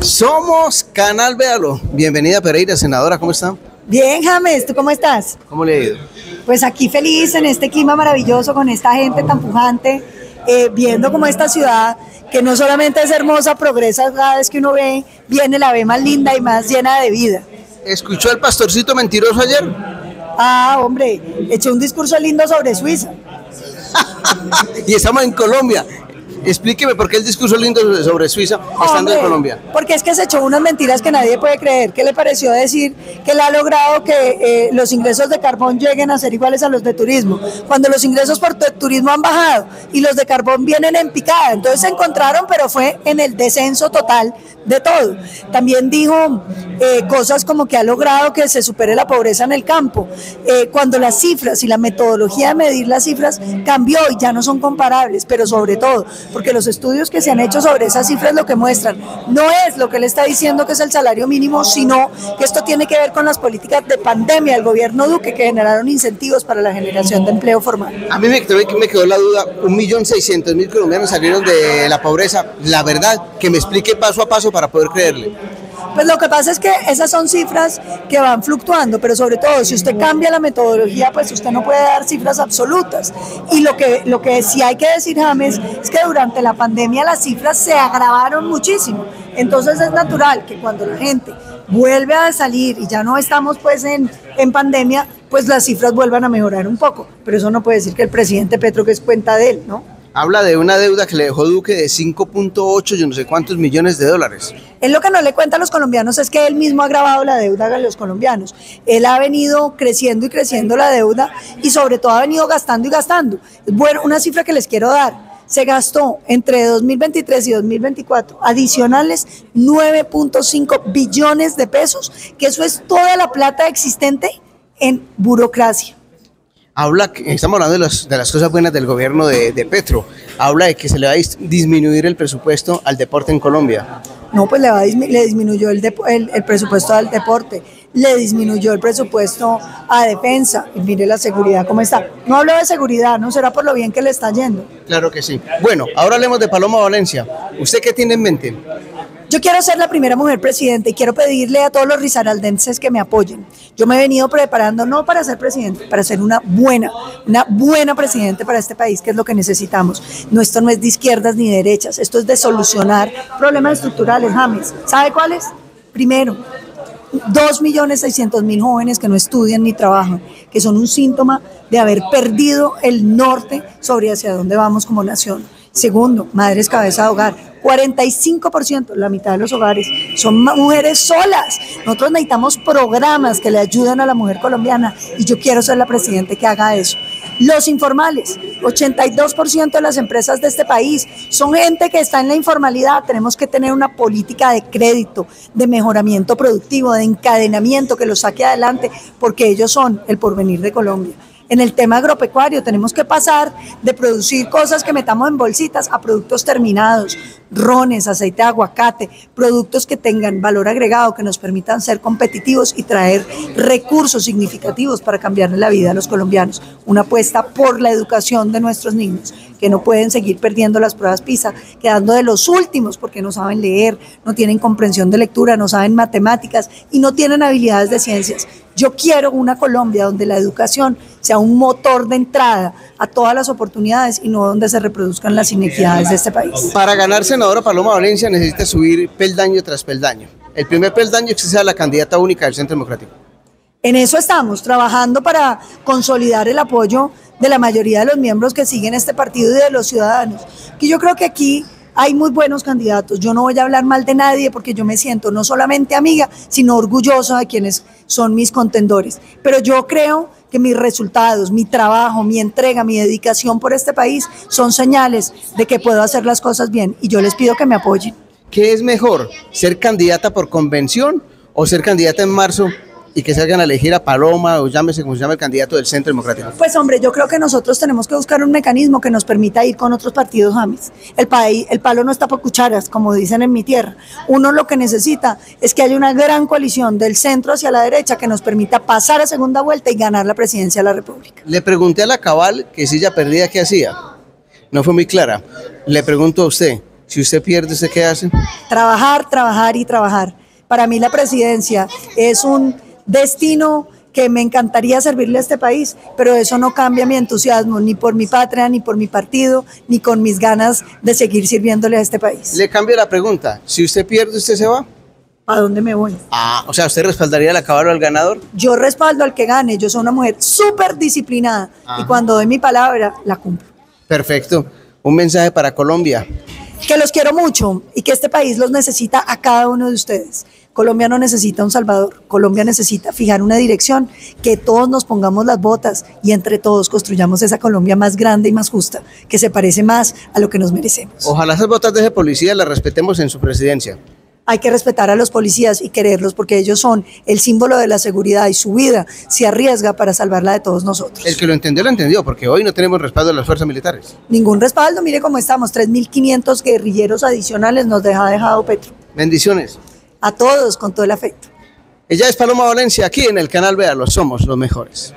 Somos Canal Véalo. Bienvenida Pereira, senadora, ¿cómo está? Bien, James, ¿tú cómo estás? ¿Cómo le ha ido? Pues aquí feliz en este clima maravilloso con esta gente tan pujante, eh, viendo como esta ciudad, que no solamente es hermosa, progresa cada vez que uno ve, viene la ve más linda y más llena de vida. ¿Escuchó al pastorcito mentiroso ayer? Ah, hombre, echó un discurso lindo sobre Suiza. y estamos en Colombia. Explíqueme por qué el discurso lindo sobre Suiza estando en Colombia. Porque es que se echó unas mentiras que nadie puede creer. ¿Qué le pareció decir que él ha logrado que eh, los ingresos de carbón lleguen a ser iguales a los de turismo? Cuando los ingresos por turismo han bajado y los de carbón vienen en picada. Entonces se encontraron, pero fue en el descenso total de todo. También dijo eh, cosas como que ha logrado que se supere la pobreza en el campo. Eh, cuando las cifras y la metodología de medir las cifras cambió y ya no son comparables, pero sobre todo porque los estudios que se han hecho sobre esas cifras lo que muestran no es lo que él está diciendo que es el salario mínimo, sino que esto tiene que ver con las políticas de pandemia del gobierno Duque que generaron incentivos para la generación de empleo formal. A mí me, me quedó la duda, un millón seiscientos mil colombianos salieron de la pobreza. La verdad, que me explique paso a paso para poder creerle. Pues lo que pasa es que esas son cifras que van fluctuando, pero sobre todo si usted cambia la metodología, pues usted no puede dar cifras absolutas. Y lo que, lo que sí hay que decir, James, es que durante la pandemia las cifras se agravaron muchísimo. Entonces es natural que cuando la gente vuelve a salir y ya no estamos pues en, en pandemia, pues las cifras vuelvan a mejorar un poco. Pero eso no puede decir que el presidente Petro que es cuenta de él, ¿no? Habla de una deuda que le dejó Duque de 5.8, yo no sé cuántos millones de dólares. Él lo que no le cuenta a los colombianos es que él mismo ha agravado la deuda a los colombianos. Él ha venido creciendo y creciendo la deuda y sobre todo ha venido gastando y gastando. Bueno, una cifra que les quiero dar. Se gastó entre 2023 y 2024 adicionales 9.5 billones de pesos, que eso es toda la plata existente en burocracia habla, estamos hablando de, los, de, las cosas buenas del gobierno de, Petro, habla de que se le va a disminuir el presupuesto al deporte en Colombia. No, pues le, va le disminuyó el, el, presupuesto al deporte, le disminuyó el presupuesto a defensa, y mire la seguridad cómo está. No hablo de seguridad, no será por lo bien que le está yendo. Claro que sí. Bueno, ahora hablemos de Paloma Valencia. ¿Usted qué tiene en mente? Yo quiero ser la primera mujer presidente y quiero pedirle a todos los risaraldenses que me apoyen. Yo me he venido preparando no para ser presidente, para ser una buena, una buena presidente para este país, que es lo que necesitamos. No, esto no es de izquierdas ni de derechas, esto es de solucionar problemas estructurales, James. ¿Sabe cuáles? Primero, 2.600.000 jóvenes que no estudian ni trabajan, que son un síntoma de haber perdido el norte sobre hacia dónde vamos como nación. Segundo, madres cabeza de hogar. 45%, la mitad de los hogares, son mujeres solas. Nosotros necesitamos programas que le ayuden a la mujer colombiana y yo quiero ser la presidenta que haga eso. Los informales, 82% de las empresas de este país son gente que está en la informalidad. Tenemos que tener una política de crédito, de mejoramiento productivo, de encadenamiento que los saque adelante, porque ellos son el porvenir de Colombia. En el tema agropecuario tenemos que pasar de producir cosas que metamos en bolsitas a productos terminados, rones, aceite de aguacate, productos que tengan valor agregado, que nos permitan ser competitivos y traer recursos significativos para cambiarle la vida a los colombianos. Una apuesta por la educación de nuestros niños, que no pueden seguir perdiendo las pruebas PISA, quedando de los últimos porque no saben leer, no tienen comprensión de lectura, no saben matemáticas y no tienen habilidades de ciencias. Yo quiero una Colombia donde la educación sea un motor de entrada a todas las oportunidades y no donde se reproduzcan las inequidades de este país. Para ganar senadora Paloma Valencia necesita subir peldaño tras peldaño. El primer peldaño es que sea la candidata única del Centro Democrático. En eso estamos, trabajando para consolidar el apoyo de la mayoría de los miembros que siguen este partido y de los ciudadanos. Que yo creo que aquí hay muy buenos candidatos. Yo no voy a hablar mal de nadie porque yo me siento no solamente amiga, sino orgullosa de quienes son mis contendores. Pero yo creo que mis resultados, mi trabajo, mi entrega, mi dedicación por este país son señales de que puedo hacer las cosas bien y yo les pido que me apoyen. ¿Qué es mejor, ser candidata por convención o ser candidata en marzo y que salgan a elegir a Paloma o llámese como se llama el candidato del Centro Democrático? Pues hombre, yo creo que nosotros tenemos que buscar un mecanismo que nos permita ir con otros partidos, James. El, país, el palo no está por cucharas, como dicen en mi tierra. Uno lo que necesita es que haya una gran coalición del centro hacia la derecha que nos permita pasar a segunda vuelta y ganar la presidencia de la República. Le pregunté a la Cabal que si ella perdía, ¿qué hacía? No fue muy clara. Le pregunto a usted, Si usted pierde, ¿usted qué hace? Trabajar, trabajar y trabajar. Para mí la presidencia es un destino que me encantaría servirle a este país, pero eso no cambia mi entusiasmo ni por mi patria, ni por mi partido, ni con mis ganas de seguir sirviéndole a este país. Le cambio la pregunta. Si usted pierde, ¿usted se va? ¿A dónde me voy? Ah, o sea, ¿usted respaldaría el acabaro al ganador? Yo respaldo al que gane, yo soy una mujer súper disciplinada y cuando doy mi palabra, la cumplo. Perfecto. Un mensaje para Colombia. Que los quiero mucho y que este país los necesita a cada uno de ustedes. Colombia no necesita un salvador, Colombia necesita fijar una dirección, que todos nos pongamos las botas y entre todos construyamos esa Colombia más grande y más justa, que se parece más a lo que nos merecemos. Ojalá esas botas de ese policía las respetemos en su presidencia. Hay que respetar a los policías y quererlos porque ellos son el símbolo de la seguridad y su vida se arriesga para salvarla de todos nosotros. El que lo entendió, lo entendió, porque hoy no tenemos respaldo de las fuerzas militares. Ningún respaldo, mire cómo estamos, 3.500 guerrilleros adicionales nos deja dejado Petro. Bendiciones. A todos con todo el afecto. Ella es Paloma Valencia, aquí en el canal Véalo, somos los mejores.